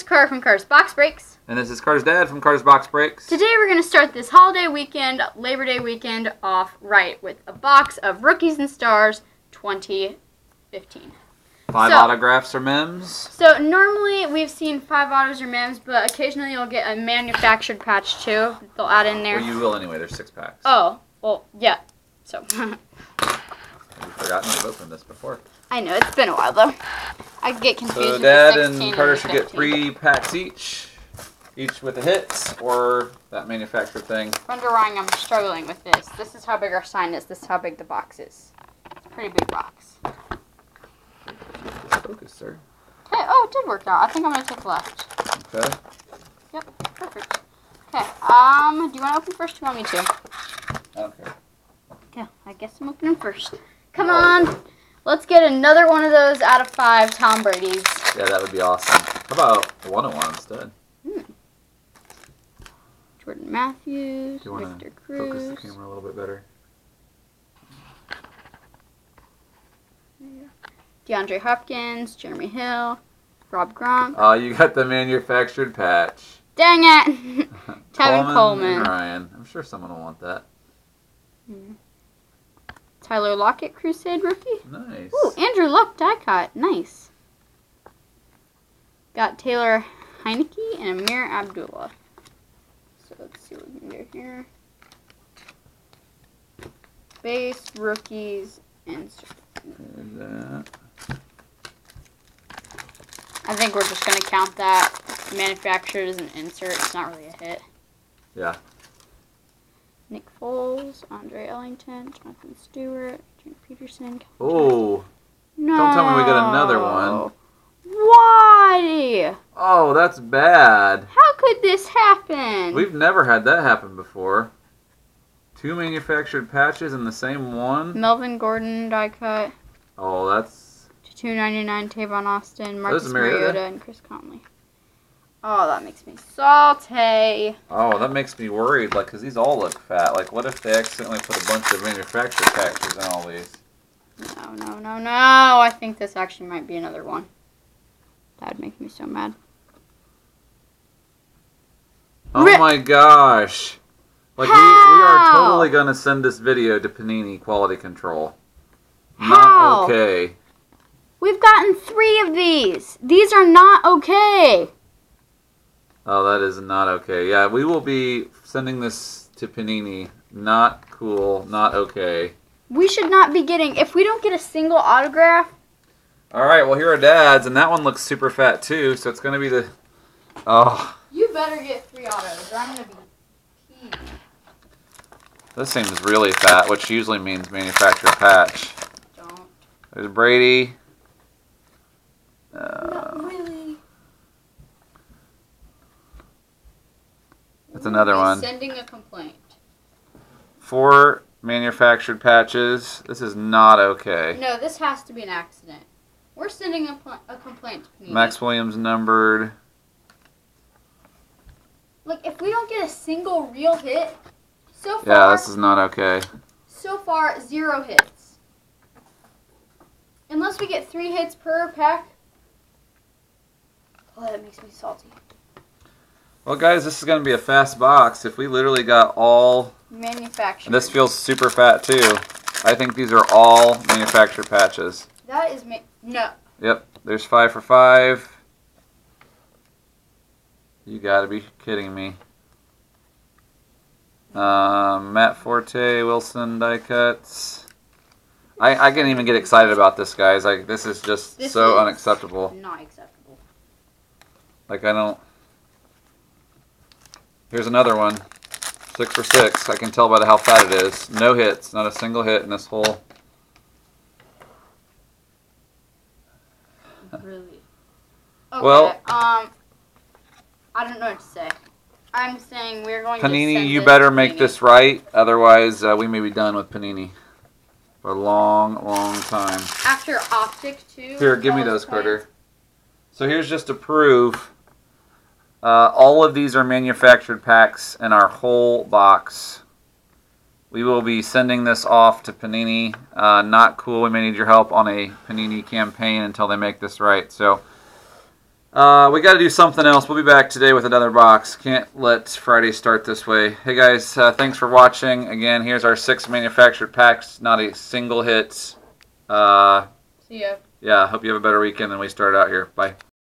is Carter from Car's Box Breaks. And this is Car's dad from Car's Box Breaks. Today we're going to start this holiday weekend, Labor Day weekend, off right with a box of Rookies and Stars 2015. Five So- autographs or mems. So normally we've seen five autos or mems, but occasionally you'll get a manufactured patch too. They'll add in there. Well, you will anyway. There's six packs. Oh, well, yeah. So We've forgotten we've opened this before. I know it's been a while though. I get confused. So dad and Carter should get three packs each. Each with the hits or that manufactured thing. Wondering, I'm struggling with this. This is how big our sign is. This is how big the box is. It's a pretty big box. Focus, sir. Okay. Oh, it did work out. I think I'm gonna take left. Okay. Yep. Perfect. Okay. Um, do you want to open first? Or do you want me to? I don't care. Okay. I guess I'm opening first. Come on. Let's get another one of those out of five Tom Brady's. Yeah, that would be awesome. How about one on one instead? Hmm. Jordan Matthews, Do you Victor to focus the camera a little bit better? DeAndre Hopkins, Jeremy Hill, Rob Gronk. Oh, you got the manufactured patch. Dang it! Tevin Coleman. and Ryan. I'm sure someone will want that. Hmm. Tyler Lockett, Crusade rookie. Nice. Ooh, Andrew Luck die cut. Nice. Got Taylor Heinicke and Ameer Abdullah. So let's see what we can do here. Base, rookies, and There's that. I think we're just gonna count that manufactured as an insert. It's not really a hit. Yeah. Nick Foles, Andre Ellington, Jonathan Stewart, Jane Peterson. Oh. No. Don't tell me we got another one. Why? Oh, that's bad. How could this happen? We've never had that happen before. Two manufactured patches in the same one. Melvin Gordon die cut Oh, that's to two ninety nine. Tavon Austin, Marcus Mariota? Mariota, and Chris Conley. Oh, that makes me salty. oh, that makes me worried. Like, cause these all look fat. Like, what if they accidentally put a bunch of manufacturer patches in all these? No, no, no, no. I think this actually might be another one. That would make me so mad. Oh Ri- my gosh! Like, we, we are totally gonna send this video to Panini Quality Control. How? Not okay. We've gotten three of these. These are not okay. Oh, that is not okay. Yeah, we will be sending this to Panini. Not cool. Not okay. We should not be getting. If we don't get a single autograph, All right. Well, here are dads, and that one looks super fat too. So it's gonna be the. Oh, you better get three autos, or I'm gonna be peeved. this seems really fat, which usually means manufactured patch. Don't. There's Brady. Uh, Not really. That's another one. Sending a complaint. four manufactured patches. This is not okay. No, this has to be an accident. We're sending a, pl- a complaint to Panini. Maxx Williams numbered. Look, if we don't get a single real hit, so far, Yeah, this is not okay. so far zero hits. Unless we get three hits per pack. Oh, that makes me salty. Well, guys, this is gonna be a fast box. If we literally got all Manufactured. And this feels super fat too. I think these are all manufactured patches. That is ma- no. Yep, there's five for five. You gotta be kidding me. Um, Matt Forte, Wilson die cuts. I, I can't even get excited about this, guys. Like this is just This so is- unacceptable. Not acceptable. Like I don't. Here's another one. Six for six. I can tell by the how fat it is. No hits. Not a single hit in this whole. Really. Okay, Well- um, I don't know what to say. I'm saying we're going to Panini, you better make Panini. this right. Otherwise, uh, we may be done with Panini for a long, long time. after optic too. Here, give me those, those Carter. So here's just to prove. Uh, all of these are manufactured packs in our whole box. We will be sending this off to Panini. Uh, not cool. We may need your help on a Panini campaign until they make this right. So Uh, we got to do something else. We'll be back today with another box. Can't let Friday start this way. Hey guys, uh, thanks for watching. Again, here's our six manufactured packs. Not a single hit. Uh, See ya. yeah, hope you have a better weekend than we started out here. Bye.